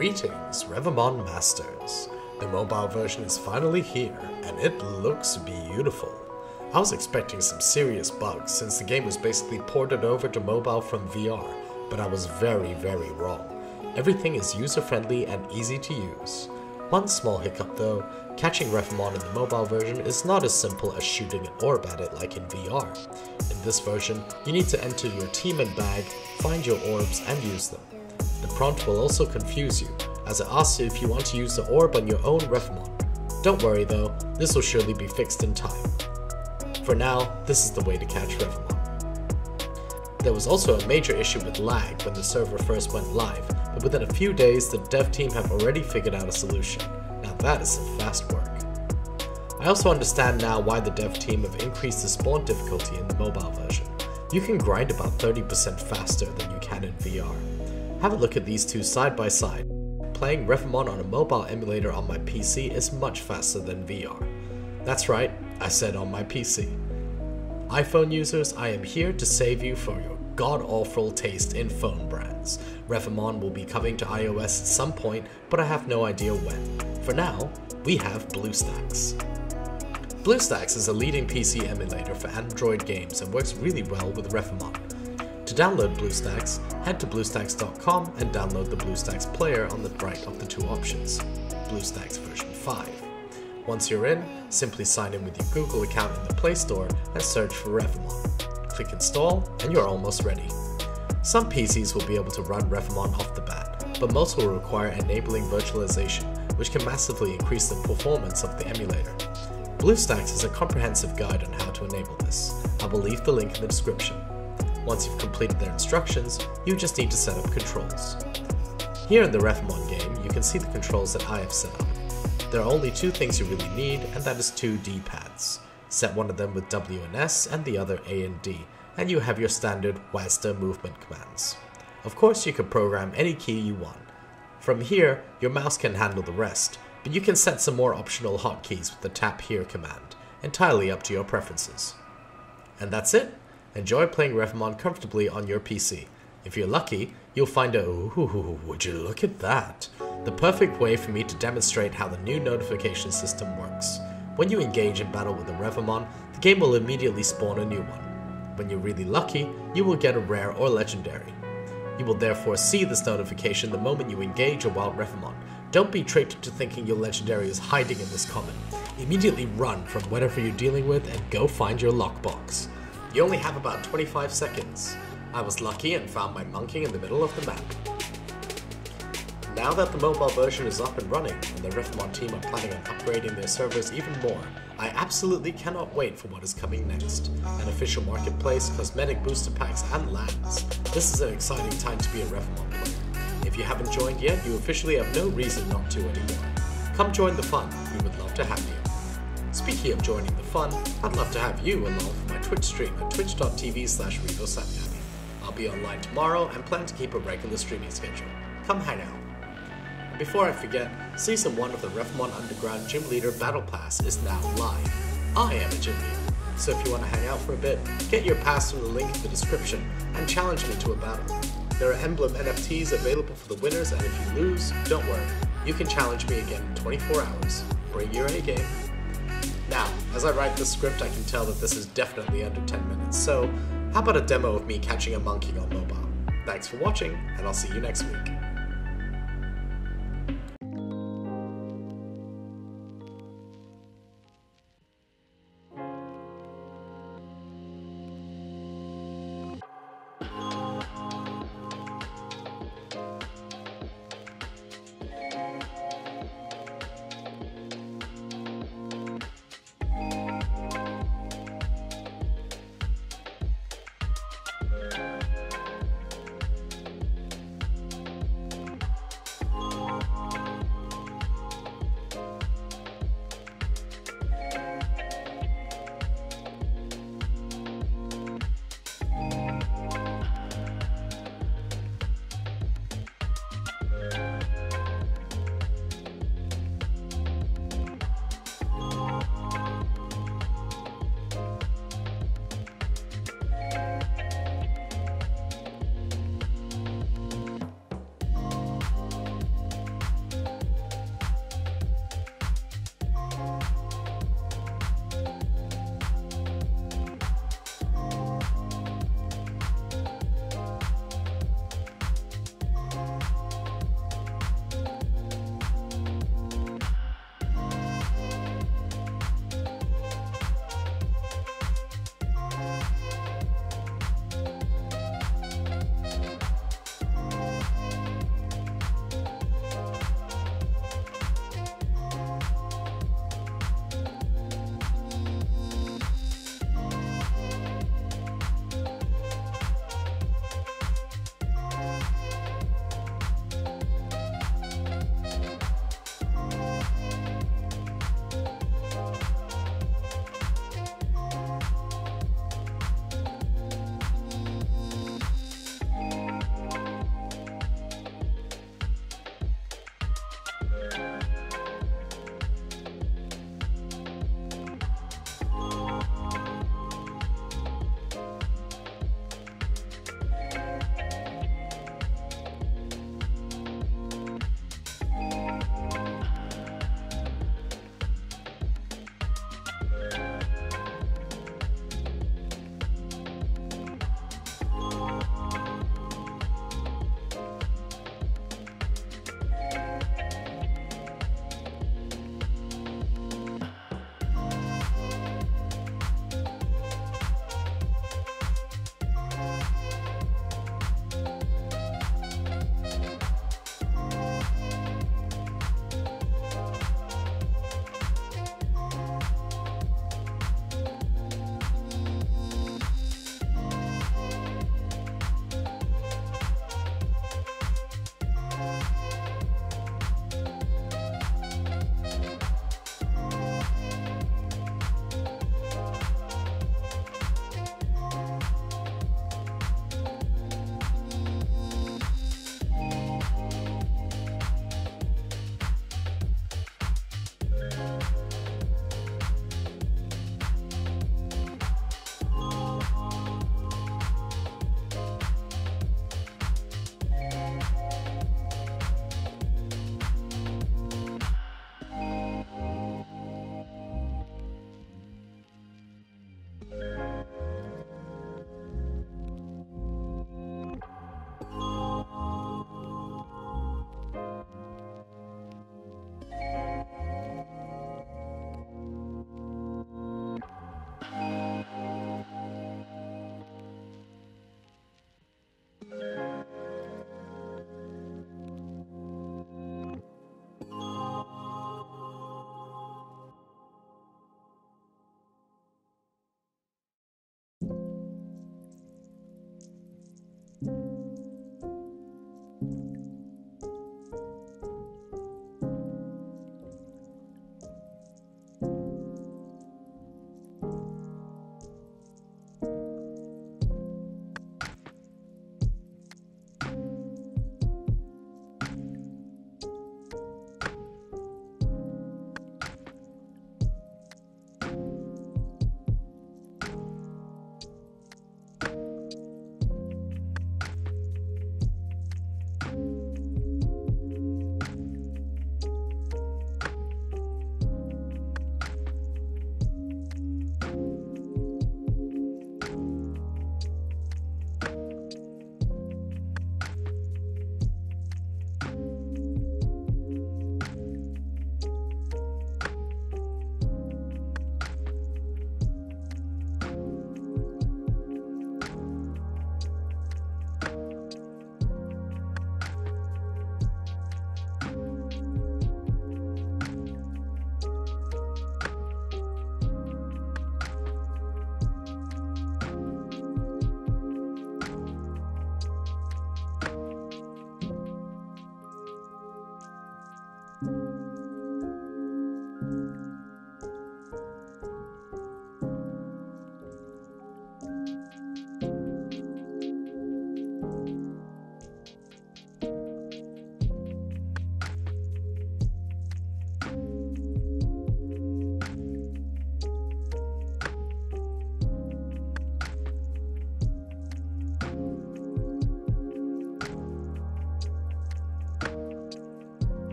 Greetings, Revomon Masters. The mobile version is finally here, and it looks beautiful. I was expecting some serious bugs since the game was basically ported over to mobile from VR, but I was very, very wrong. Everything is user-friendly and easy to use. One small hiccup though, catching Revomon in the mobile version is not as simple as shooting an orb at it like in VR. In this version, you need to enter your team and bag, find your orbs and use them. The prompt will also confuse you, as it asks you if you want to use the orb on your own Revomon. Don't worry though, this will surely be fixed in time. For now, this is the way to catch Revomon. There was also a major issue with lag when the server first went live, but within a few days the dev team have already figured out a solution. Now that is some fast work. I also understand now why the dev team have increased the spawn difficulty in the mobile version. You can grind about 30% faster than you can in VR. Have a look at these two side by side. Playing Revomon on a mobile emulator on my PC is much faster than VR. That's right, I said on my PC. iPhone users, I am here to save you from your god-awful taste in phone brands. Revomon will be coming to iOS at some point, but I have no idea when. For now, we have BlueStacks. BlueStacks is a leading PC emulator for Android games and works really well with Revomon. To download BlueStacks, head to BlueStacks.com and download the BlueStacks player on the right of the two options, BlueStacks version 5. Once you're in, simply sign in with your Google account in the Play Store and search for Revomon. Click install and you're almost ready. Some PCs will be able to run Revomon off the bat, but most will require enabling virtualization, which can massively increase the performance of the emulator. BlueStacks has a comprehensive guide on how to enable this. I will leave the link in the description. Once you've completed their instructions, you just need to set up controls. Here in the Revomon game, you can see the controls that I have set up. There are only two things you really need, and that is two D-pads. Set one of them with W and S and the other A and D, and you have your standard WASD movement commands. Of course you can program any key you want. From here, your mouse can handle the rest, but you can set some more optional hotkeys with the tap here command, entirely up to your preferences. And that's it! Enjoy playing Revomon comfortably on your PC. If you're lucky, you'll find a ooh, would you look at that? The perfect way for me to demonstrate how the new notification system works. When you engage in battle with a Revomon, the game will immediately spawn a new one. When you're really lucky, you will get a rare or legendary. You will therefore see this notification the moment you engage a wild Revomon. Don't be tricked into thinking your legendary is hiding in this common. Immediately run from whatever you're dealing with and go find your lockbox. You only have about 25 seconds. I was lucky and found my monkey in the middle of the map. Now that the mobile version is up and running, and the Revomon team are planning on upgrading their servers even more, I absolutely cannot wait for what is coming next. An official marketplace, cosmetic booster packs, and lands. This is an exciting time to be a Revomon player. If you haven't joined yet, you officially have no reason not to anymore. Come join the fun, we would love to have you. Speaking of joining the fun, I'd love to have you along for my Twitch stream at twitch.tv slash I'll be online tomorrow and plan to keep a regular streaming schedule. Come hang out. And before I forget, Season 1 of the Revomon Underground Gym Leader Battle Pass is now live. I am a gym leader, so if you want to hang out for a bit, get your pass from the link in the description and challenge me to a battle. There are emblem NFTs available for the winners, and if you lose, don't worry, you can challenge me again in 24 hours. Bring your A game. Now, as I write this script, I can tell that this is definitely under 10 minutes, so how about a demo of me catching a monkey on mobile? Thanks for watching, and I'll see you next week.